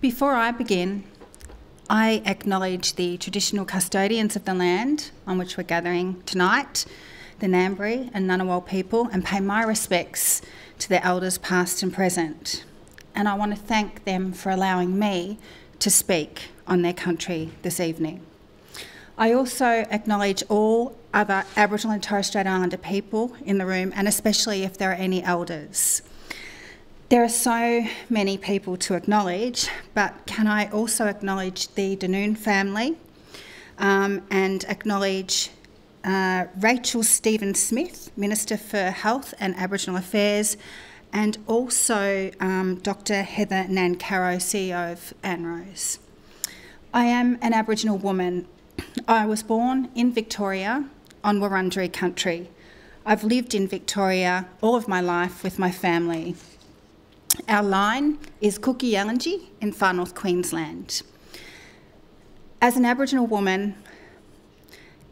Before I begin, I acknowledge the traditional custodians of the land on which we're gathering tonight, the Ngambri and Ngunnawal people, and pay my respects to their elders past and present. And I want to thank them for allowing me to speak on their country this evening. I also acknowledge all other Aboriginal and Torres Strait Islander people in the room, and especially if there are any elders. There are so many people to acknowledge, but can I also acknowledge the Denoon family um, and acknowledge uh, Rachel Stephen Smith, Minister for Health and Aboriginal Affairs, and also um, Dr. Heather Nancarrow, CEO of ANROWS. I am an Aboriginal woman. I was born in Victoria on Wurundjeri country. I've lived in Victoria all of my life with my family. Our line is Kuku in far north Queensland. As an Aboriginal woman,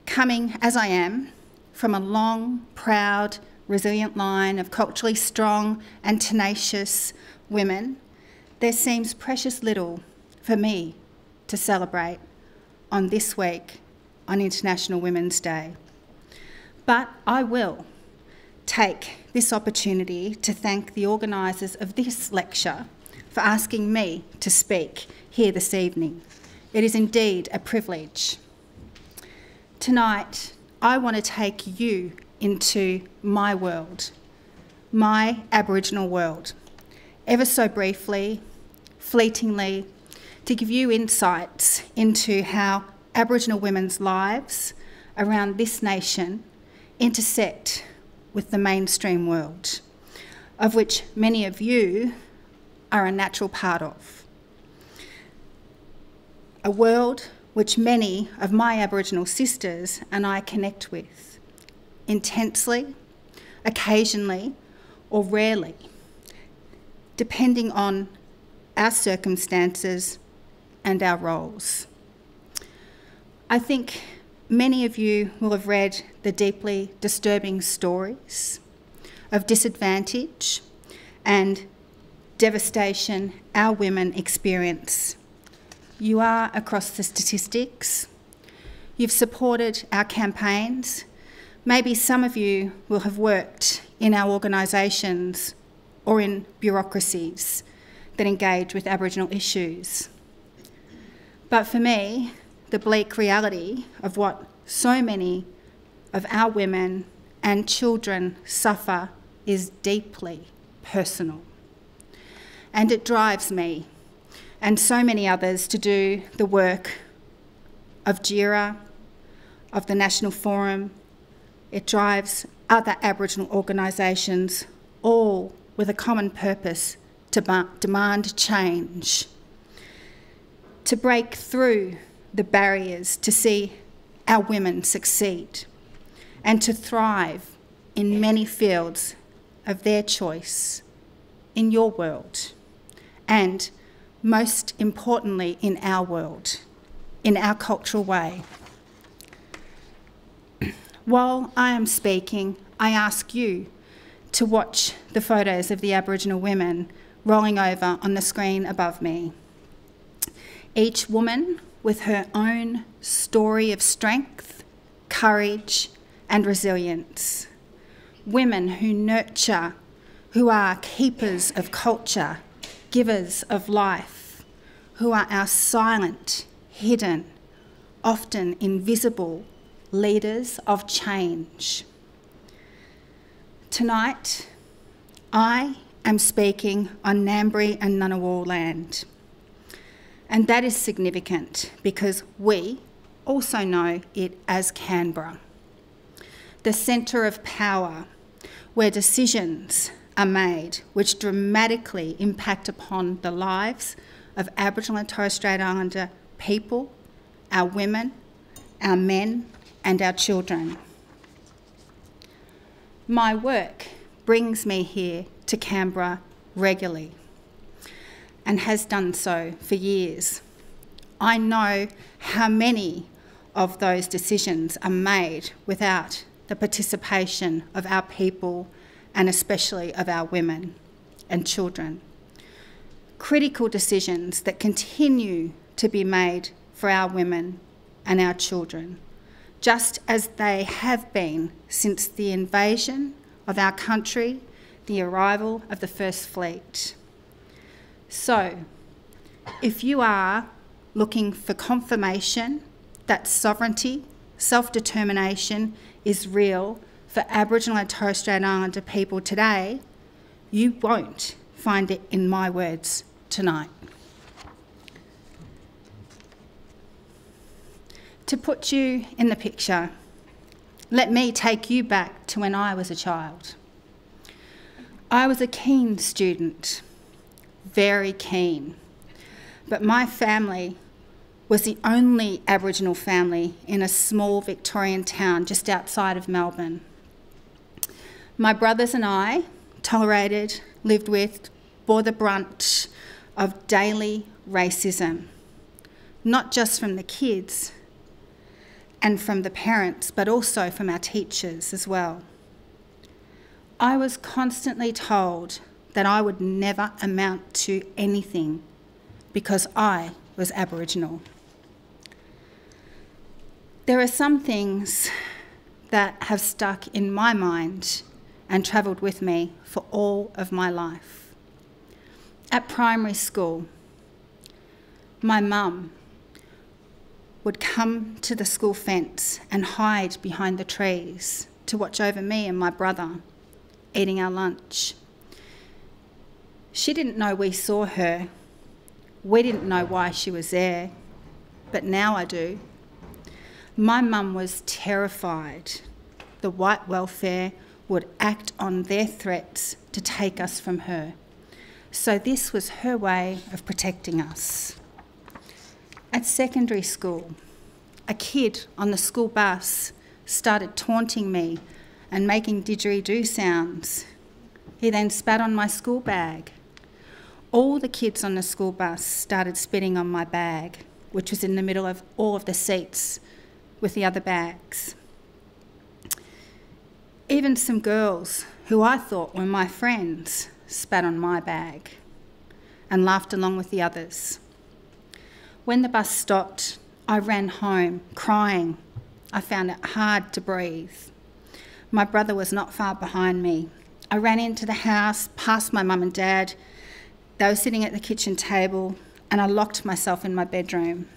coming as I am from a long, proud, resilient line of culturally strong and tenacious women, there seems precious little for me to celebrate on this week on International Women's Day. But I will take this opportunity to thank the organisers of this lecture for asking me to speak here this evening. It is indeed a privilege. Tonight, I want to take you into my world, my Aboriginal world, ever so briefly, fleetingly, to give you insights into how Aboriginal women's lives around this nation intersect with the mainstream world, of which many of you are a natural part of. A world which many of my Aboriginal sisters and I connect with intensely, occasionally, or rarely, depending on our circumstances and our roles. I think Many of you will have read the deeply disturbing stories of disadvantage and devastation our women experience. You are across the statistics. You've supported our campaigns. Maybe some of you will have worked in our organisations or in bureaucracies that engage with Aboriginal issues. But for me, the bleak reality of what so many of our women and children suffer is deeply personal. And it drives me and so many others to do the work of Djirra, of the National Forum. It drives other Aboriginal organisations, all with a common purpose to demand change, to break through the barriers to see our women succeed and to thrive in many fields of their choice in your world and most importantly in our world, in our cultural way. While I am speaking, I ask you to watch the photos of the Aboriginal women rolling over on the screen above me. Each woman with her own story of strength, courage, and resilience. Women who nurture, who are keepers of culture, givers of life, who are our silent, hidden, often invisible leaders of change. Tonight, I am speaking on Ngambri and Ngunnawal land. And that is significant because we also know it as Canberra, the centre of power where decisions are made which dramatically impact upon the lives of Aboriginal and Torres Strait Islander people, our women, our men, and our children. My work brings me here to Canberra regularly and has done so for years. I know how many of those decisions are made without the participation of our people and especially of our women and children. critical decisions that continue to be made for our women and our children, just as they have been since the invasion of our country, the arrival of the First Fleet. So, if you are looking for confirmation that sovereignty, self determination is real for Aboriginal and Torres Strait Islander people today, you won't find it in my words tonight. To put you in the picture, let me take you back to when I was a child. I was a keen student, very keen, but my family was the only Aboriginal family in a small Victorian town just outside of Melbourne. My brothers and I tolerated, lived with, bore the brunt of daily racism, not just from the kids and from the parents, but also from our teachers as well. I was constantly told that I would never amount to anything because I was Aboriginal. There are some things that have stuck in my mind and travelled with me for all of my life. At primary school, my mum would come to the school fence and hide behind the trees to watch over me and my brother eating our lunch. She didn't know we saw her. We didn't know why she was there, but now I do. My mum was terrified the white welfare would act on their threats to take us from her. So this was her way of protecting us. At secondary school, a kid on the school bus started taunting me and making didgeridoo sounds. He then spat on my school bag. All the kids on the school bus started spitting on my bag, which was in the middle of all of the seats with the other bags. Even some girls who I thought were my friends spat on my bag and laughed along with the others. When the bus stopped, I ran home crying. I found it hard to breathe. My brother was not far behind me. I ran into the house, past my mum and dad. They were sitting at the kitchen table, and I locked myself in my bedroom.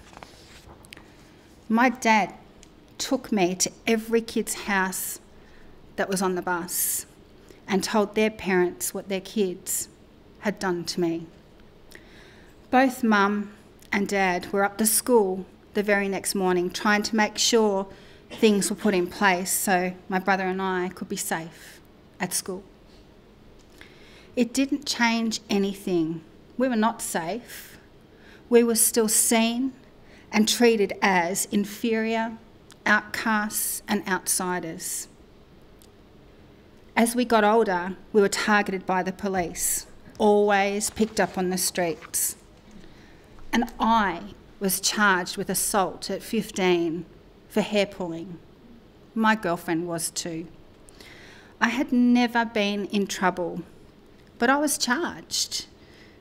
My dad took me to every kid's house that was on the bus and told their parents what their kids had done to me. Both mum and dad were up to school the very next morning trying to make sure things were put in place so my brother and I could be safe at school. It didn't change anything. We were not safe. We were still seen and treated as inferior, outcasts, and outsiders. As we got older, we were targeted by the police, always picked up on the streets. And I was charged with assault at 15 for hair pulling. My girlfriend was too. I had never been in trouble, but I was charged,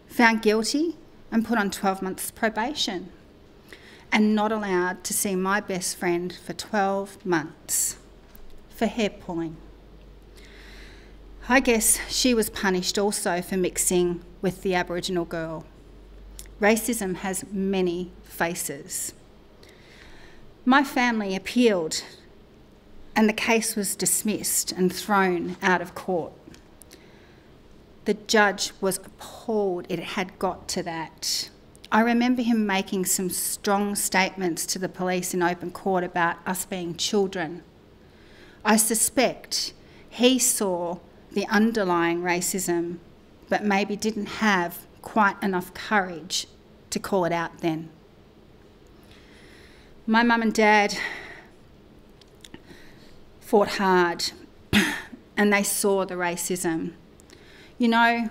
found guilty, and put on 12 months probation, and not allowed to see my best friend for 12 months for hair pulling. I guess she was punished also for mixing with the Aboriginal girl. Racism has many faces. My family appealed, and the case was dismissed and thrown out of court. The judge was appalled it had got to that. I remember him making some strong statements to the police in open court about us being children. I suspect he saw the underlying racism, but maybe didn't have quite enough courage to call it out then. My mum and dad fought hard and they saw the racism. You know,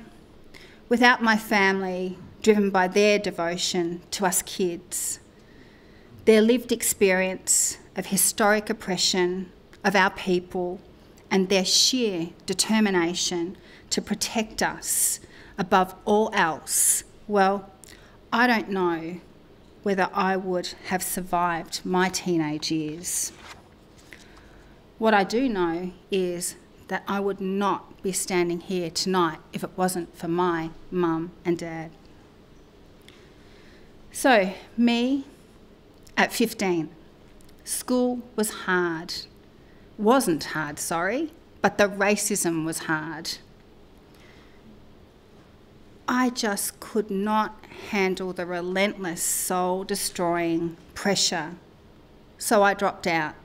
without my family, driven by their devotion to us kids, their lived experience of historic oppression of our people, and their sheer determination to protect us above all else, Well, I don't know whether I would have survived my teenage years. What I do know is that I would not be standing here tonight if it wasn't for my mum and dad. So, me at 15, school was hard. Wasn't hard, sorry, but the racism was hard. I just could not handle the relentless, soul destroying pressure, so I dropped out.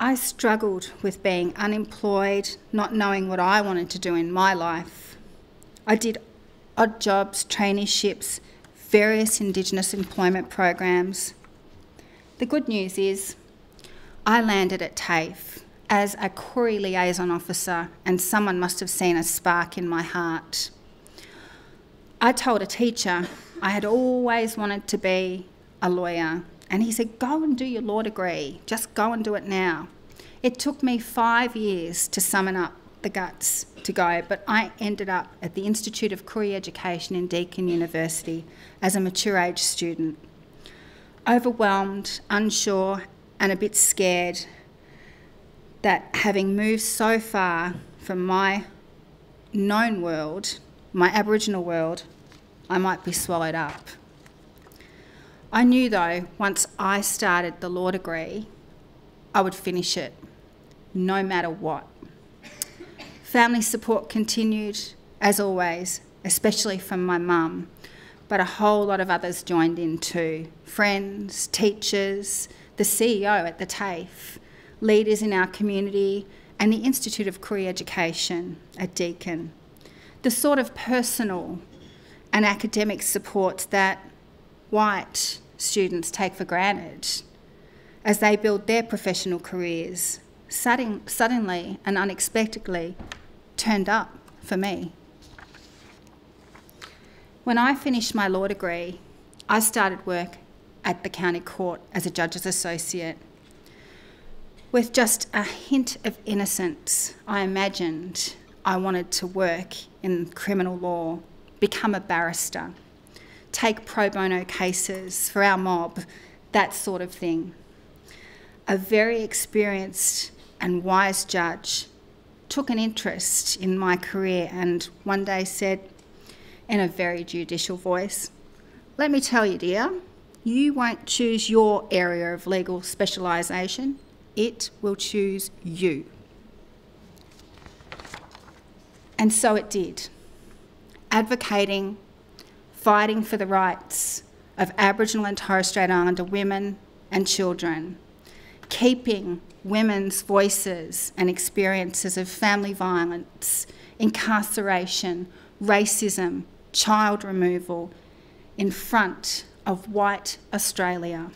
I struggled with being unemployed, not knowing what I wanted to do in my life. I did odd jobs, traineeships, various Indigenous employment programs. The good news is I landed at TAFE as a Koori liaison officer, and someone must have seen a spark in my heart. I told a teacher I had always wanted to be a lawyer, and he said, Go and do your law degree, just go and do it now. It took me five years to summon up the guts to go, but I ended up at the Institute of Koori Education in Deakin University as a mature age student. Overwhelmed, unsure, and a bit scared that having moved so far from my known world, my Aboriginal world, I might be swallowed up. I knew though, once I started the law degree, I would finish it, no matter what. Family support continued, as always, especially from my mum, but a whole lot of others joined in too friends, teachers, the CEO at the TAFE, leaders in our community, and the Institute of Koori Education at Deakin. The sort of personal and academic support that white students take for granted as they build their professional careers sudden, suddenly and unexpectedly turned up for me. When I finished my law degree, I started work at the county court as a judge's associate. With just a hint of innocence, I imagined I wanted to work in criminal law, become a barrister, take pro bono cases for our mob, that sort of thing. A very experienced and wise judge took an interest in my career and one day said, in a very judicial voice, Let me tell you, dear, you won't choose your area of legal specialisation, it will choose you. And so it did, advocating, fighting for the rights of Aboriginal and Torres Strait Islander women and children, keeping women's voices and experiences of family violence, incarceration, racism, child removal in front of white Australia.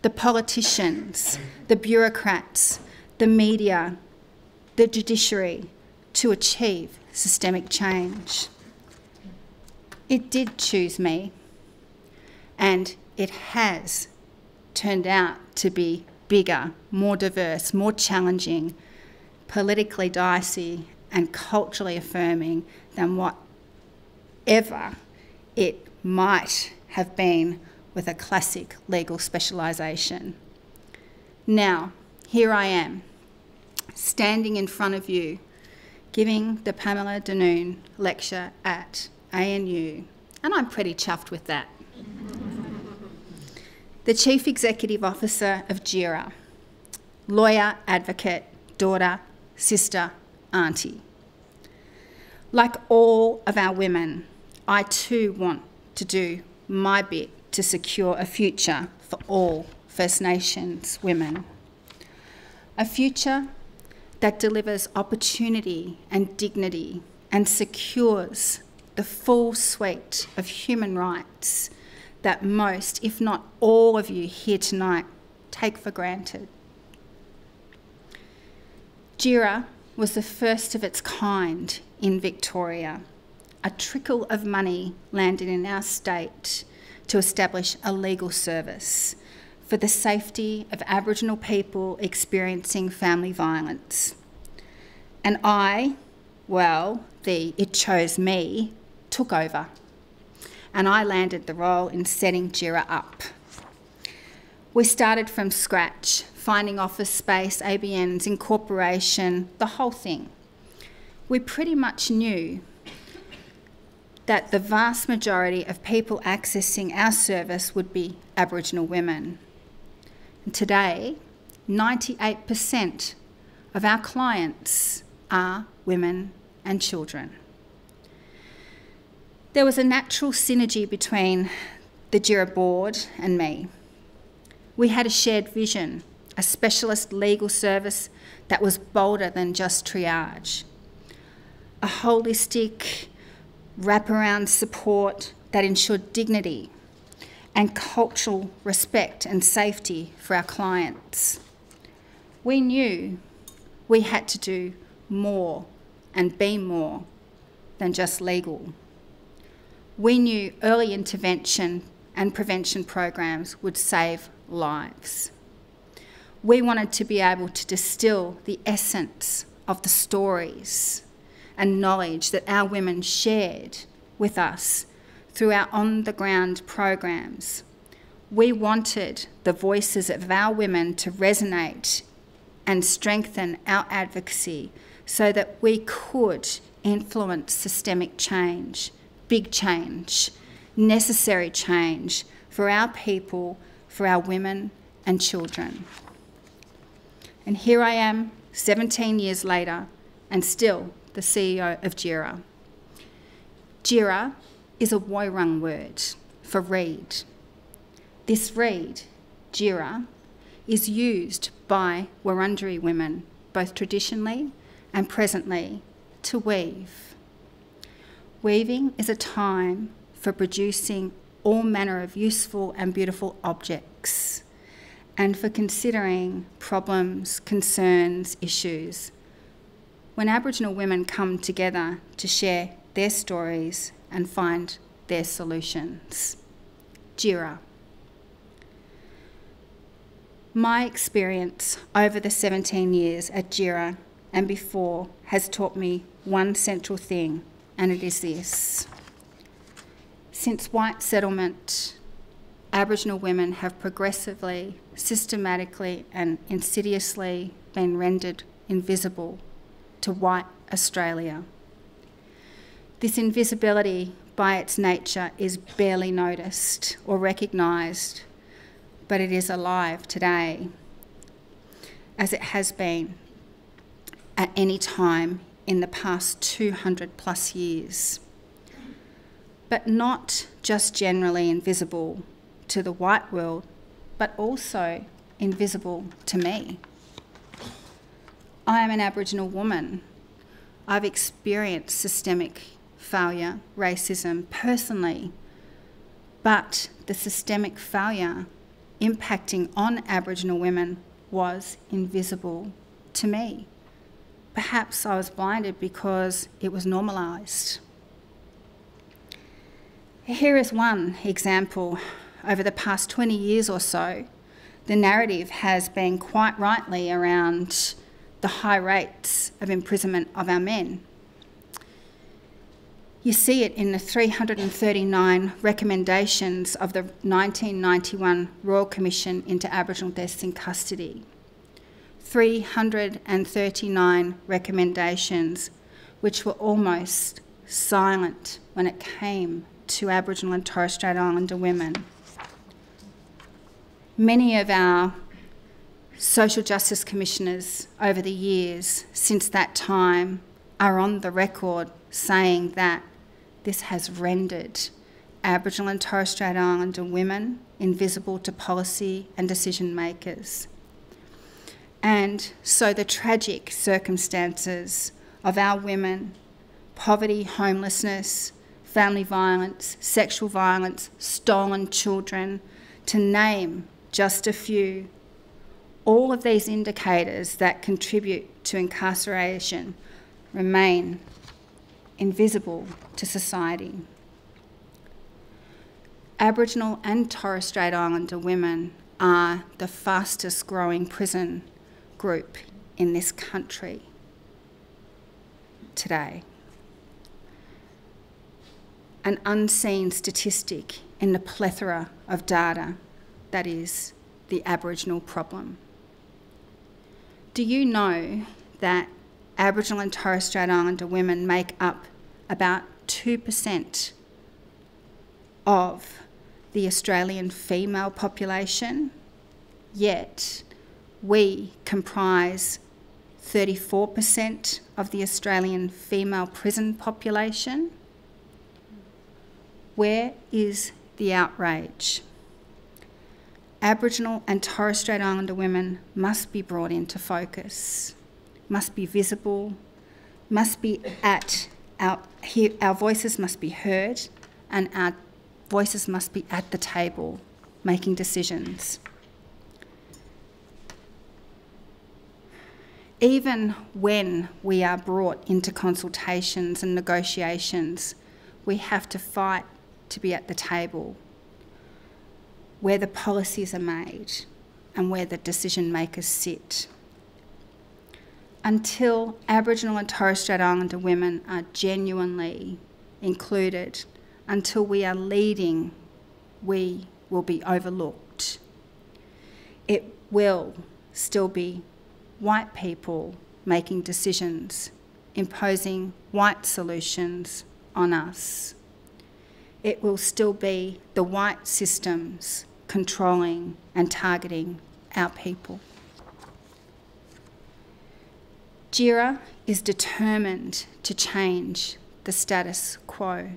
The politicians, the bureaucrats, the media, the judiciary to achieve systemic change. It did choose me, and it has turned out to be bigger, more diverse, more challenging, politically dicey, and culturally affirming than whatever it might have been with a classic legal specialisation. Now, here I am, standing in front of you, giving the Pamela Denoon lecture at ANU, and I'm pretty chuffed with that the Chief Executive Officer of Djirra, lawyer, advocate, daughter, sister, auntie. Like all of our women, I too want to do my bit to secure a future for all First Nations women. A future that delivers opportunity and dignity and secures the full suite of human rights that most, if not all of you here tonight, take for granted. Djirra was the first of its kind in Victoria. A trickle of money landed in our state to establish a legal service for the safety of Aboriginal people experiencing family violence. And I, well, the it chose me took over, and I landed the role in setting Djirra up. We started from scratch, finding office space, ABNs, incorporation, the whole thing. We pretty much knew that the vast majority of people accessing our service would be Aboriginal women. And today, 98% of our clients are women and children. There was a natural synergy between the Djirra board and me. We had a shared vision, a specialist legal service that was bolder than just triage, a holistic wraparound support that ensured dignity and cultural respect and safety for our clients. We knew we had to do more and be more than just legal. We knew early intervention and prevention programs would save lives. We wanted to be able to distill the essence of the stories and knowledge that our women shared with us through our on the ground programs. We wanted the voices of our women to resonate and strengthen our advocacy so that we could influence systemic change, big change, necessary change for our people, for our women and children. And here I am, 17 years later, and still the CEO of Djirra. Djirra is a Woiwurrung word for reed. This reed, Djirra, is used by Wurundjeri women, both traditionally and presently, to weave. Weaving is a time for producing all manner of useful and beautiful objects and for considering problems, concerns, issues when Aboriginal women come together to share their stories and find their solutions. Djirra. My experience over the 17 years at Djirra and before has taught me one central thing, and it is this. Since white settlement, Aboriginal women have progressively, systematically, and insidiously been rendered invisible to white Australia. This invisibility, by its nature, is barely noticed or recognised, but it is alive today, as it has been at any time in the past 200 plus years. But not just generally invisible to the white world, but also invisible to me. I am an Aboriginal woman. I've experienced systemic failure, racism personally, but the systemic failure impacting on Aboriginal women was invisible to me. Perhaps I was blinded because it was normalised. Here is one example. Over the past 20 years or so, the narrative has been quite rightly around the high rates of imprisonment of our men. You see it in the 339 recommendations of the 1991 Royal Commission into Aboriginal Deaths in Custody. 339 recommendations which were almost silent when it came to Aboriginal and Torres Strait Islander women. Many of our social justice commissioners over the years since that time are on the record saying that this has rendered Aboriginal and Torres Strait Islander women invisible to policy and decision makers. And so the tragic circumstances of our women, poverty, homelessness, family violence, sexual violence, stolen children, to name just a few, all of these indicators that contribute to incarceration remain invisible to society. Aboriginal and Torres Strait Islander women are the fastest growing prison group in this country today. an unseen statistic in the plethora of data that is the Aboriginal problem. Do you know that Aboriginal and Torres Strait Islander women make up about 2% of the Australian female population, yet we comprise 34% of the Australian female prison population. Where is the outrage? Aboriginal and Torres Strait Islander women must be brought into focus, must be visible, must be at our, our voices must be heard, and our voices must be at the table making decisions. Even when we are brought into consultations and negotiations, we have to fight to be at the table where the policies are made and where the decision makers sit. Until Aboriginal and Torres Strait Islander women are genuinely included until we are leading, we will be overlooked. It will still be white people making decisions, imposing white solutions on us. It will still be the white systems controlling and targeting our people. Djirra is determined to change the status quo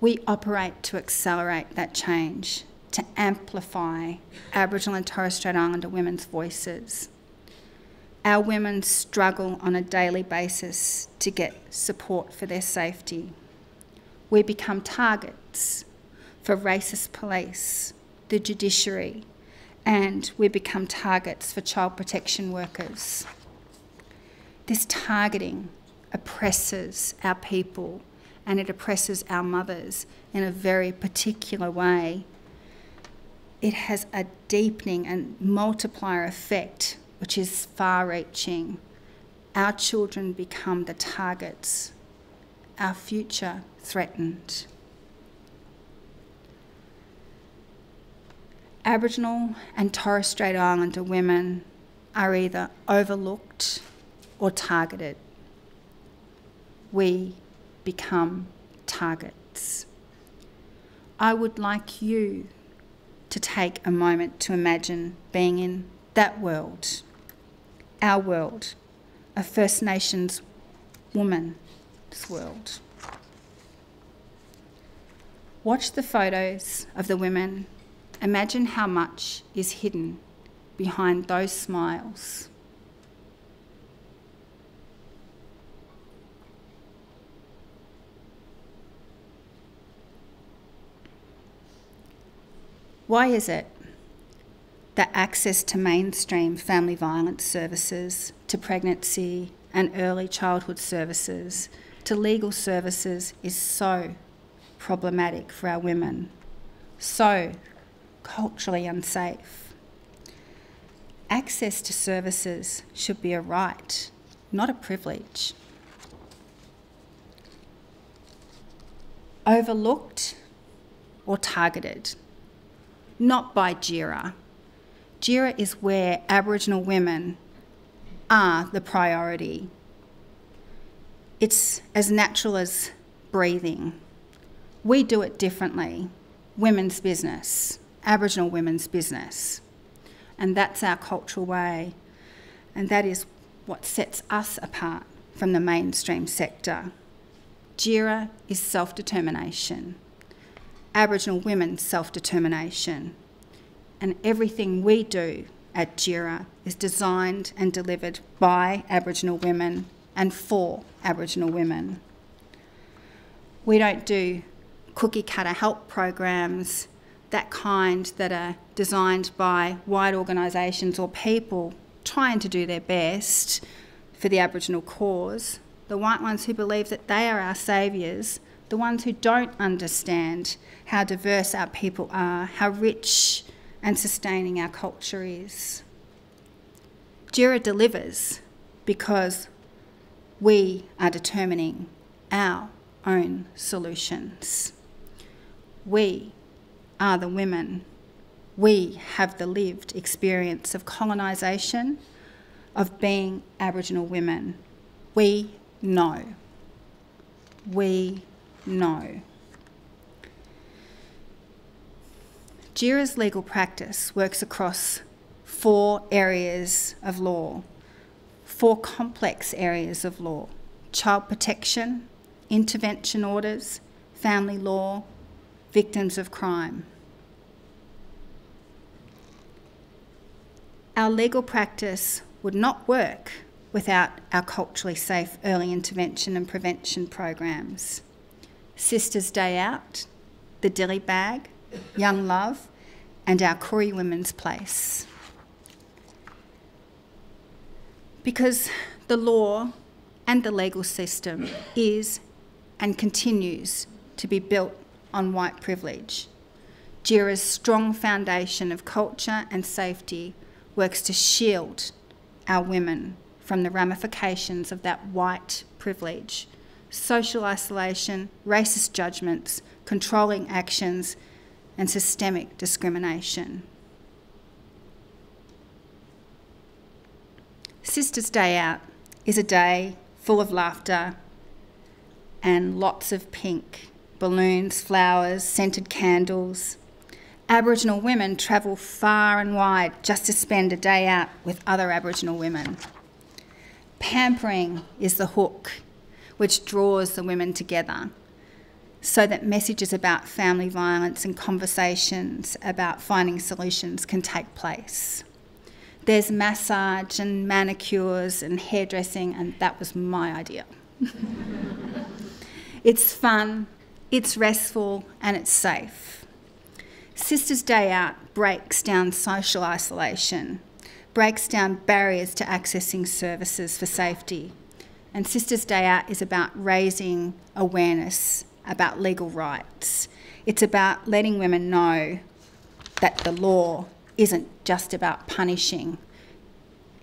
we operate to accelerate that change, to amplify Aboriginal and Torres Strait Islander women's voices. Our women struggle on a daily basis to get support for their safety. We become targets for racist police, the judiciary, and we become targets for child protection workers. This targeting oppresses our people and it oppresses our mothers in a very particular way. It has a deepening and multiplier effect which is far reaching. Our children become the targets, our future threatened. Aboriginal and Torres Strait Islander women are either overlooked or targeted. We become targets. I would like you to take a moment to imagine being in that world, our world, a First Nations woman's world. Watch the photos of the women. Imagine how much is hidden behind those smiles. Why is it that access to mainstream family violence services, to pregnancy and early childhood services, to legal services is so problematic for our women, so culturally unsafe? Access to services should be a right, not a privilege. Overlooked or targeted not by Djirra. Djirra is where Aboriginal women are the priority. It's as natural as breathing. We do it differently. Women's business, Aboriginal women's business. And that's our cultural way. And that is what sets us apart from the mainstream sector. Djirra is self determination. Aboriginal women's self determination. And everything we do at Djirra is designed and delivered by Aboriginal women and for Aboriginal women. We don't do cookie cutter help programs, that kind that are designed by white organisations or people trying to do their best for the Aboriginal cause. The white ones who believe that they are our saviours the ones who don't understand how diverse our people are, how rich and sustaining our culture is. Djirra delivers because we are determining our own solutions. We are the women. We have the lived experience of colonisation, of being Aboriginal women. We know. We know. Djirra's legal practice works across four areas of law, four complex areas of law child protection, intervention orders, family law, victims of crime. Our legal practice would not work without our culturally safe early intervention and prevention programs. Sisters Day Out, the Dilly Bag, Young Love, and our Koori Women's Place. Because the law and the legal system is and continues to be built on white privilege. Djirra's strong foundation of culture and safety works to shield our women from the ramifications of that white privilege, social isolation, racist judgments, controlling actions, and systemic discrimination. Sisters' Day Out is a day full of laughter and lots of pink balloons, flowers, scented candles. Aboriginal women travel far and wide just to spend a day out with other Aboriginal women. Pampering is the hook which draws the women together so that messages about family violence and conversations about finding solutions can take place. There's massage and manicures and hairdressing, and that was my idea. it's fun, it's restful, and it's safe. Sisters Day Out breaks down social isolation, breaks down barriers to accessing services for safety. And Sisters Day Out is about raising awareness about legal rights. It's about letting women know that the law isn't just about punishing,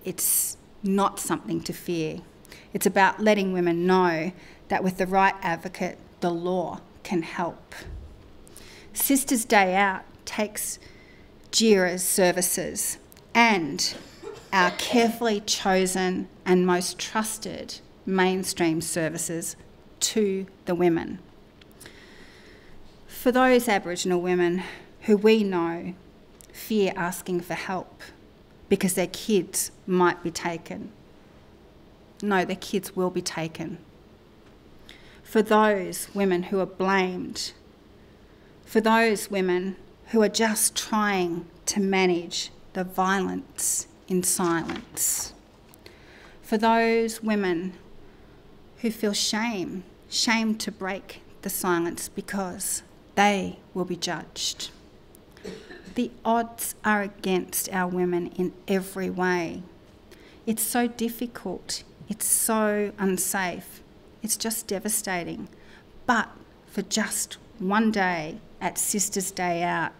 it's not something to fear. It's about letting women know that with the right advocate, the law can help. Sisters Day Out takes Djirra's services and our carefully chosen and most trusted mainstream services to the women. For those Aboriginal women who we know fear asking for help because their kids might be taken. No, their kids will be taken. For those women who are blamed, for those women who are just trying to manage the violence in silence, for those women who feel shame, shame to break the silence because they will be judged. The odds are against our women in every way. It's so difficult, it's so unsafe, it's just devastating. But for just one day at Sisters' Day Out,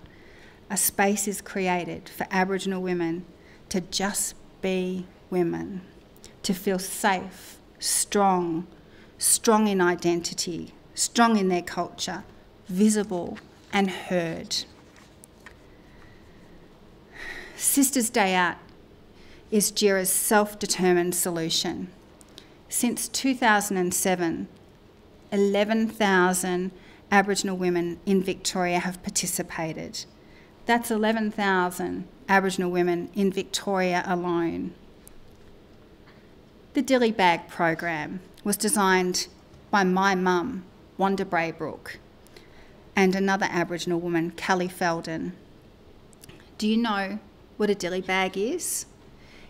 a space is created for Aboriginal women to just be women, to feel safe, strong, strong in identity, strong in their culture, visible and heard. Sisters Day Out is Djirra's self determined solution. Since 2007, 11,000 Aboriginal women in Victoria have participated. That's 11,000 Aboriginal women in Victoria alone. The Dilly Bag program was designed by my mum, Wanda Braybrook, and another Aboriginal woman, Kelly Felden. Do you know what a dilly bag is?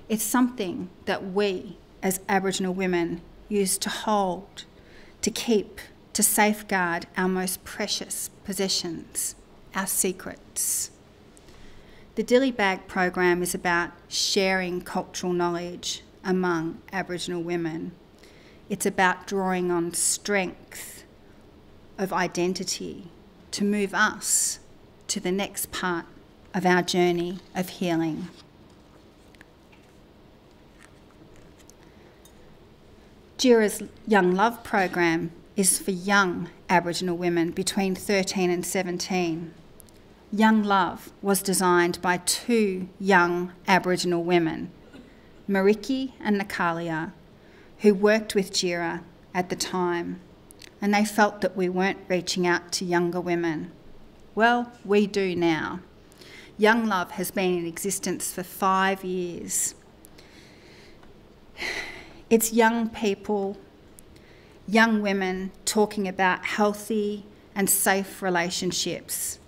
It's something that we, as Aboriginal women, use to hold, to keep, to safeguard our most precious possessions, our secrets. The Dilly Bag program is about sharing cultural knowledge among Aboriginal women. It's about drawing on strength of identity to move us to the next part of our journey of healing. Djirra's Young Love program is for young Aboriginal women between 13 and 17. Young Love was designed by two young Aboriginal women, Mariki and Natalia, who worked with Djirra at the time, and they felt that we weren't reaching out to younger women. Well, we do now. Young Love has been in existence for five years. It's young people, young women talking about healthy and safe relationships,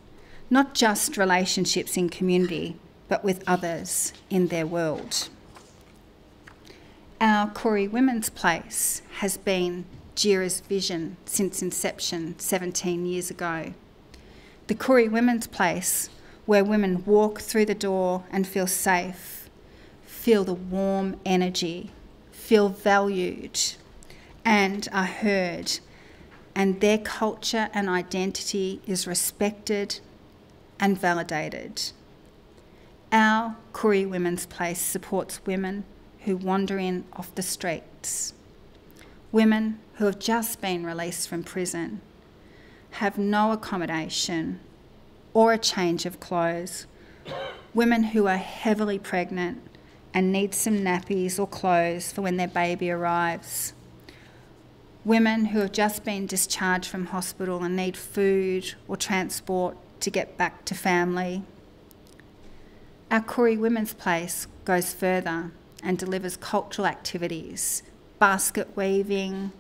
not just relationships in community, but with others in their world. Our Koori Women's Place has been Djirra's vision since inception 17 years ago. The Koori Women's Place, where women walk through the door and feel safe, feel the warm energy feel valued and are heard, and their culture and identity is respected and validated. Our Koori Women's Place supports women who wander in off the streets, women who have just been released from prison, have no accommodation or a change of clothes, women who are heavily pregnant and need some nappies or clothes for when their baby arrives. Women who have just been discharged from hospital and need food or transport to get back to family. Our Koori Women's Place goes further and delivers cultural activities, basket weaving,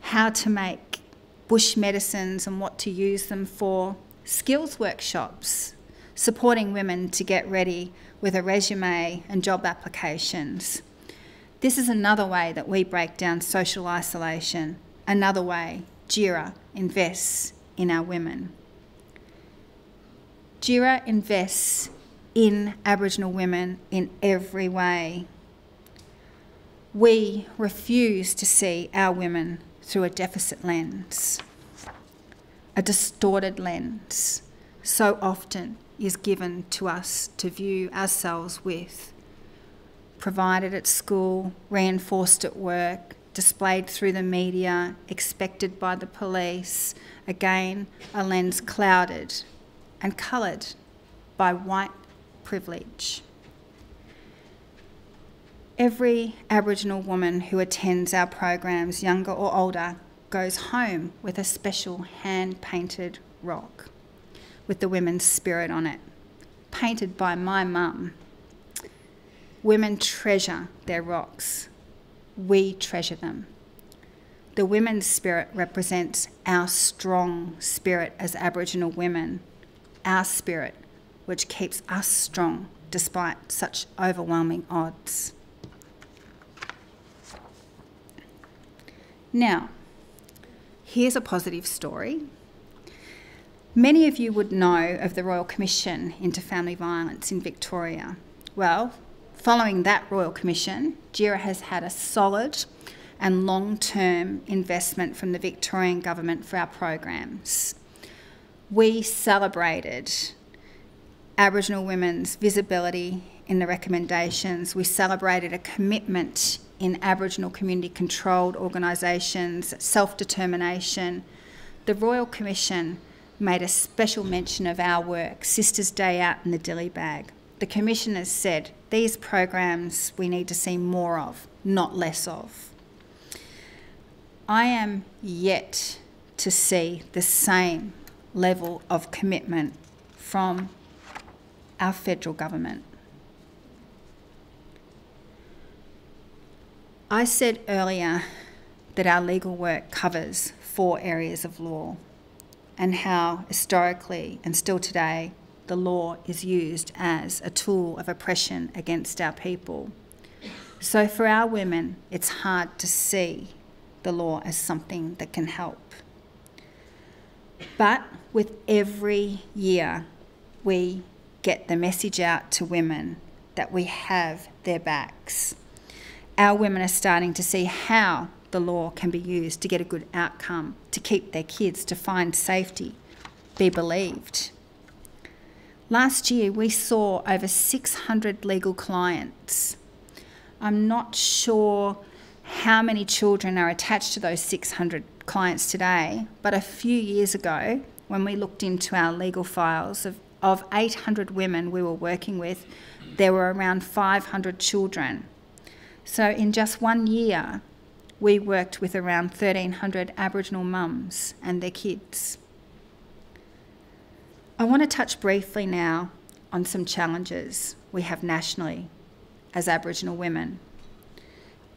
how to make bush medicines and what to use them for, skills workshops, supporting women to get ready with a resume and job applications. This is another way that we break down social isolation, another way Djirra invests in our women. Djirra invests in Aboriginal women in every way. We refuse to see our women through a deficit lens, a distorted lens. So often is given to us to view ourselves with. Provided at school, reinforced at work, displayed through the media, expected by the police, again, a lens clouded and coloured by white privilege. Every Aboriginal woman who attends our programs, younger or older, goes home with a special hand painted rock with the women's spirit on it, painted by my mum. Women treasure their rocks. We treasure them. The women's spirit represents our strong spirit as Aboriginal women, our spirit, which keeps us strong despite such overwhelming odds. Now, here's a positive story Many of you would know of the Royal Commission into Family Violence in Victoria. Well, following that Royal Commission, Djirra has had a solid and long term investment from the Victorian Government for our programs. We celebrated Aboriginal women's visibility in the recommendations. We celebrated a commitment in Aboriginal community controlled organisations, self determination. The Royal Commission made a special mention of our work, Sisters Day Out in the Dilly Bag. The commissioners said these programs we need to see more of, not less of. I am yet to see the same level of commitment from our federal government. I said earlier that our legal work covers four areas of law and how historically and still today the law is used as a tool of oppression against our people. So for our women, it's hard to see the law as something that can help. But with every year, we get the message out to women that we have their backs. Our women are starting to see how the law can be used to get a good outcome, to keep their kids, to find safety, be believed. Last year, we saw over 600 legal clients. I'm not sure how many children are attached to those 600 clients today, but a few years ago, when we looked into our legal files of, of 800 women we were working with, there were around 500 children. So, in just one year, we worked with around 1,300 Aboriginal mums and their kids. I want to touch briefly now on some challenges we have nationally as Aboriginal women.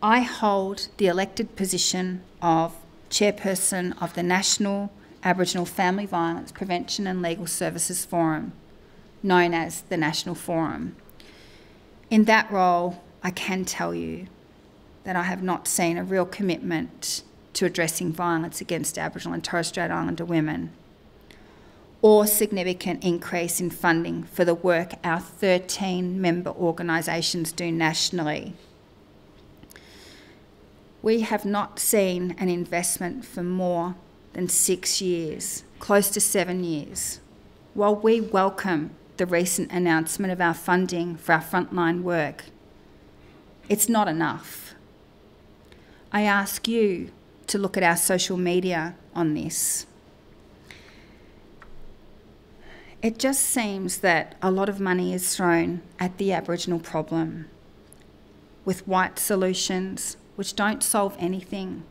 I hold the elected position of chairperson of the National Aboriginal Family Violence Prevention and Legal Services Forum, known as the National Forum. In that role, I can tell you that I have not seen a real commitment to addressing violence against Aboriginal and Torres Strait Islander women or significant increase in funding for the work our 13 member organisations do nationally. We have not seen an investment for more than six years, close to seven years. While we welcome the recent announcement of our funding for our frontline work, it's not enough. I ask you to look at our social media on this. It just seems that a lot of money is thrown at the Aboriginal problem with white solutions which don't solve anything.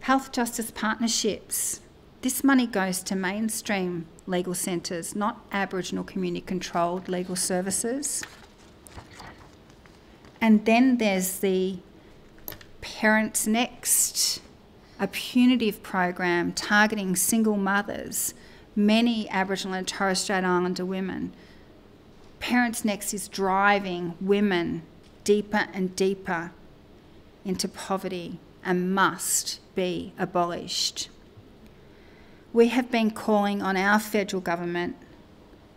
Health justice partnerships. This money goes to mainstream legal centres, not Aboriginal community controlled legal services. And then there's the Parents Next, a punitive program targeting single mothers many Aboriginal and Torres Strait Islander women. Parents Next is driving women deeper and deeper into poverty and must be abolished. We have been calling on our federal government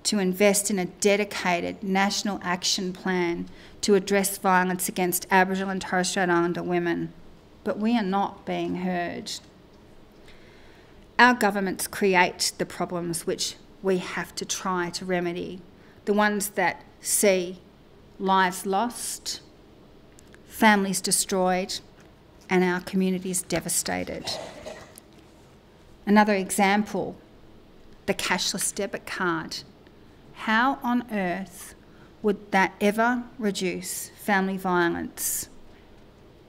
to invest in a dedicated national action plan to address violence against Aboriginal and Torres Strait Islander women, but we are not being heard. Our governments create the problems which we have to try to remedy, the ones that see lives lost, families destroyed, and our communities devastated. Another example the cashless debit card. How on earth would that ever reduce family violence?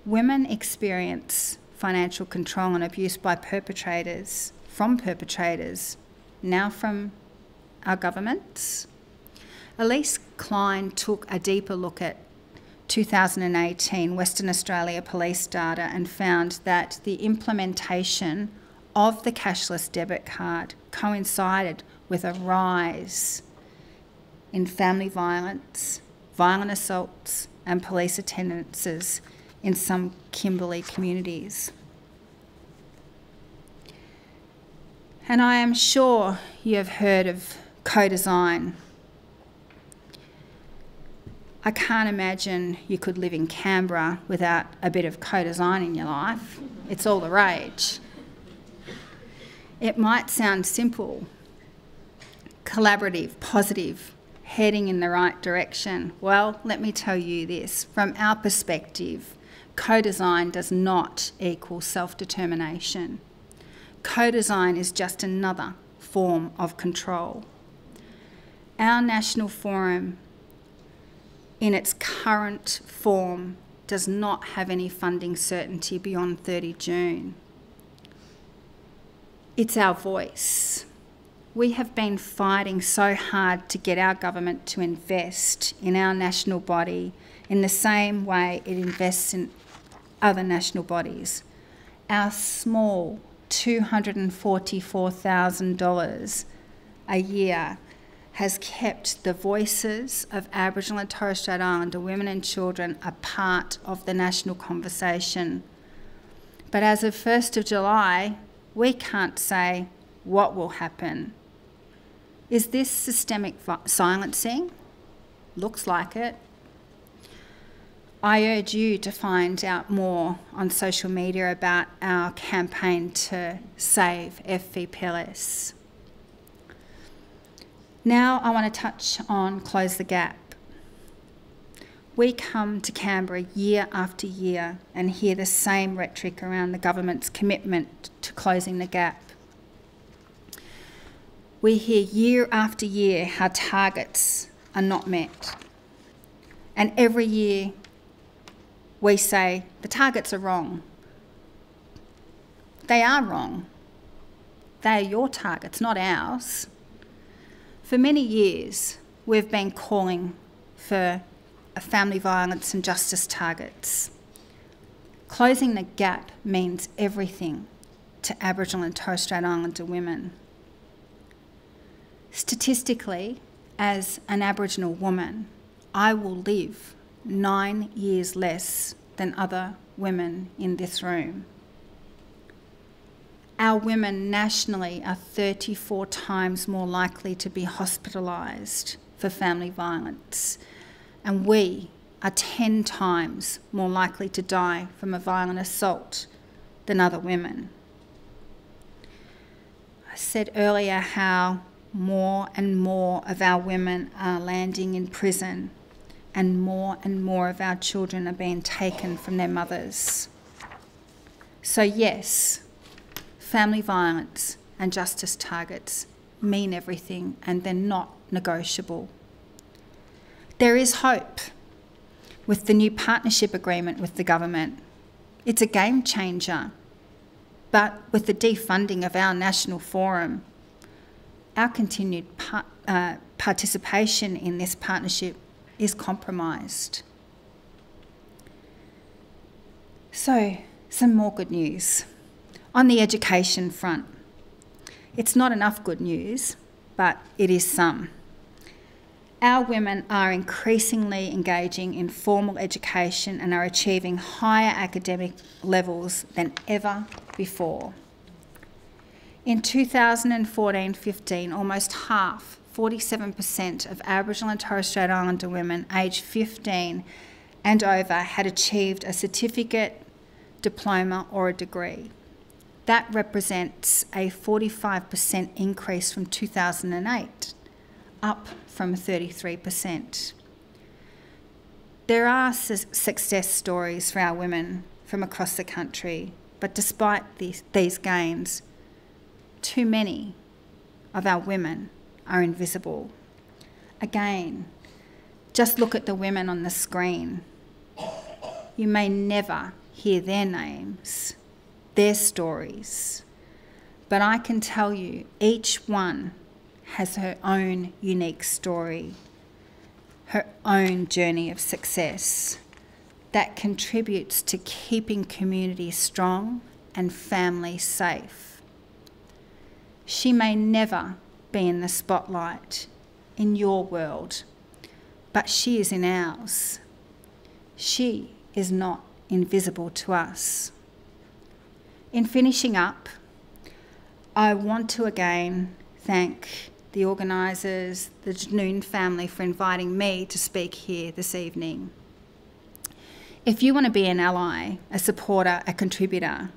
Women experience financial control and abuse by perpetrators from perpetrators, now from our governments. Elise Klein took a deeper look at 2018 Western Australia police data and found that the implementation of the cashless debit card coincided with a rise in family violence, violent assaults, and police attendances in some Kimberley communities. And I am sure you have heard of co design. I can't imagine you could live in Canberra without a bit of co design in your life. It's all the rage. It might sound simple, collaborative, positive, heading in the right direction. Well, let me tell you this from our perspective, co design does not equal self determination co design is just another form of control. Our National Forum, in its current form, does not have any funding certainty beyond 30 June. It's our voice. We have been fighting so hard to get our government to invest in our national body in the same way it invests in other national bodies. Our small $244,000 a year has kept the voices of Aboriginal and Torres Strait Islander women and children a part of the national conversation. But as of 1st of July, we can't say what will happen. Is this systemic silencing? Looks like it. I urge you to find out more on social media about our campaign to save FVPLS. Now I want to touch on Close the Gap. we come to Canberra year after year and hear the same rhetoric around the government's commitment to closing the gap. We hear year after year how targets are not met. And every year we say the targets are wrong. They are wrong. They are your targets, not ours. For many years, we've been calling for family violence and justice targets. Closing the gap means everything to Aboriginal and Torres Strait Islander women. Statistically, as an Aboriginal woman, I will live nine years less than other women in this room. Our women nationally are 34 times more likely to be hospitalised for family violence and we are 10 times more likely to die from a violent assault than other women. I said earlier how more and more of our women are landing in prison, and more and more of our children are being taken from their mothers. So, yes, family violence and justice targets mean everything and they're not negotiable. There is hope with the new partnership agreement with the government. It's a game changer. But with the defunding of our national forum, our continued par uh, participation in this partnership is compromised. So, some more good news. On the education front, it's not enough good news, but it is some our women are increasingly engaging in formal education and are achieving higher academic levels than ever before. In 2014 15, almost half, 47% of Aboriginal and Torres Strait Islander women aged 15 and over had achieved a certificate, diploma, or a degree. That represents a 45% increase from 2008 up from 33%. There are su success stories for our women from across the country, but despite these, these gains, too many of our women are invisible. Again, just look at the women on the screen. You may never hear their names, their stories, but I can tell you each one has her own unique story, her own journey of success that contributes to keeping communities strong and families safe. She may never be in the spotlight in your world, but she is in ours. She is not invisible to us. In finishing up, I want to again thank the organisers, the Denoon family for inviting me to speak here this evening. If you want to be an ally, a supporter, a contributor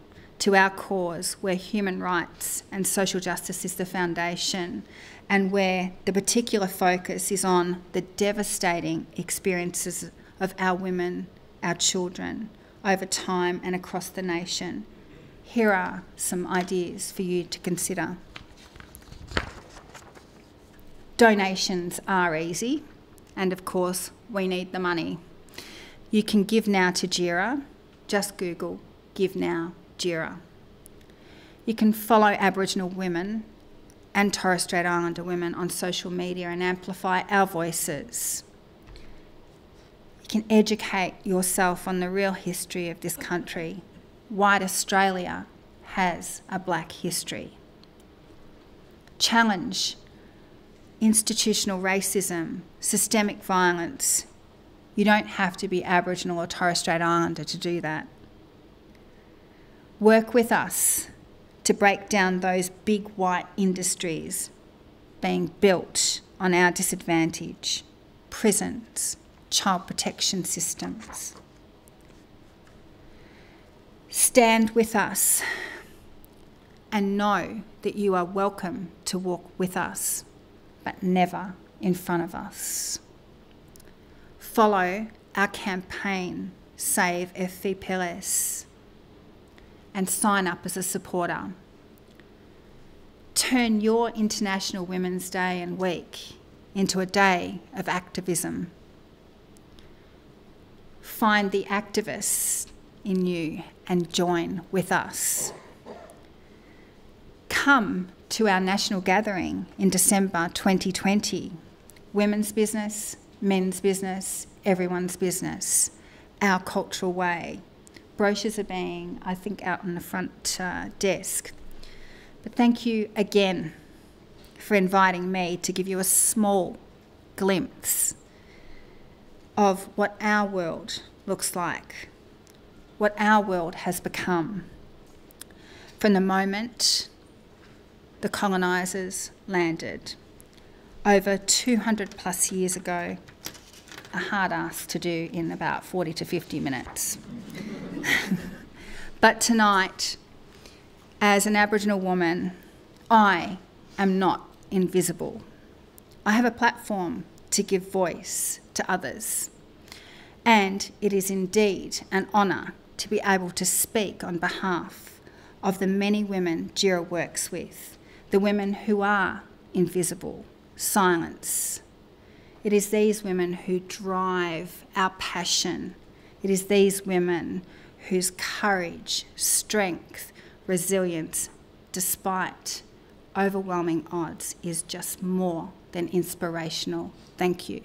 to our cause where human rights and social justice is the foundation and where the particular focus is on the devastating experiences of our women, our children, over time and across the nation, here are some ideas for you to consider. Donations are easy, and of course, we need the money. You can give now to Djirra. Just Google Give Now Djirra. You can follow Aboriginal women and Torres Strait Islander women on social media and amplify our voices. You can educate yourself on the real history of this country. White Australia has a black history. Challenge institutional racism, systemic violence. You don't have to be Aboriginal or Torres Strait Islander to do that. Work with us to break down those big white industries being built on our disadvantage prisons, child protection systems. Stand with us and know that you are welcome to walk with us but never in front of us. Follow our campaign, Save FVPLS, and sign up as a supporter. Turn your International Women's Day and Week into a day of activism. Find the activists in you and join with us. Come to our national gathering in December 2020 Women's Business, Men's Business, Everyone's Business, Our Cultural Way. Brochures are being, I think, out on the front uh, desk. But thank you again for inviting me to give you a small glimpse of what our world looks like, what our world has become. From the moment the colonisers landed over 200 plus years ago, a hard ask to do in about 40 to 50 minutes. but tonight, as an Aboriginal woman, I am not invisible. I have a platform to give voice to others. And it is indeed an honour to be able to speak on behalf of the many women Djirra works with, the women who are invisible, silence. It is these women who drive our passion. It is these women whose courage, strength, resilience, despite overwhelming odds, is just more than inspirational. Thank you.